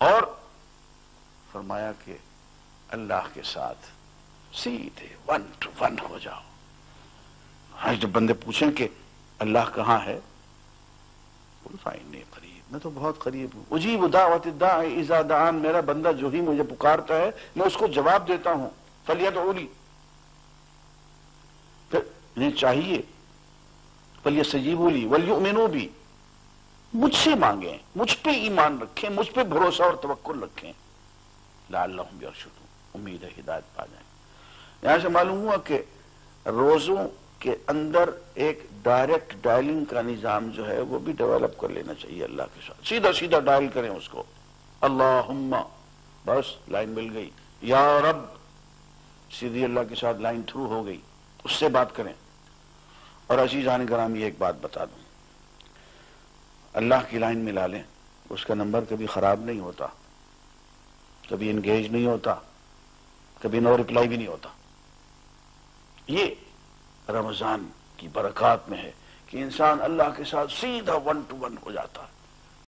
اور فرمایا کہ اللہ کے ساتھ سیدھے ون ٹو ون ہو جاؤ۔ ہاں جب بندے پوچھیں کہ اللہ کہاں ہے ہاں، قریب، میں تو بہت قریب ہوں۔ اجیب دعوت الداعی، اذا دعان، میرا بندہ جو ہی مجھے پکارتا ہے، میں اس کو جواب دیتا ہوں۔ فلیت اولی پھر انہیں چاہیے فلیت سجیبولی ولیؤمنو بھی مجھ سے مانگیں، مجھ پہ ایمان رکھیں، مجھ پہ بھروسہ اور توکل رکھیں۔ لعلہم بیرشدون امید ہے ہدایت پا جائیں یہاں سے معلوم ہوا کہ روزوں کے اندر ایک ڈائریکٹ ڈائلنگ کا نظام جو ہے وہ بھی ڈیولپ کر لینا چاہیے اللہ کے ساتھ۔ سیدھا سیدھا ڈائل کریں اس کو۔ اللہم، بس لائن مل گئی۔ یا رب، سیدھی اللہ کے ساتھ لائن تھرو ہو گئی۔ اس سے بات کریں۔ اور عزیزان گرامی، ایک بات بتا دوں۔ اللہ کی لائن میں لا لیں۔ اس کا نمبر کبھی خراب نہیں ہوتا، کبھی انگیج نہیں ہوتا، کبھی نو رپلائی بھی نہیں ہوتا۔ یہ رمضان کی برکات میں ہے کہ انسان اللہ کے ساتھ سیدھا ون ٹو ون ہو جاتا ہے۔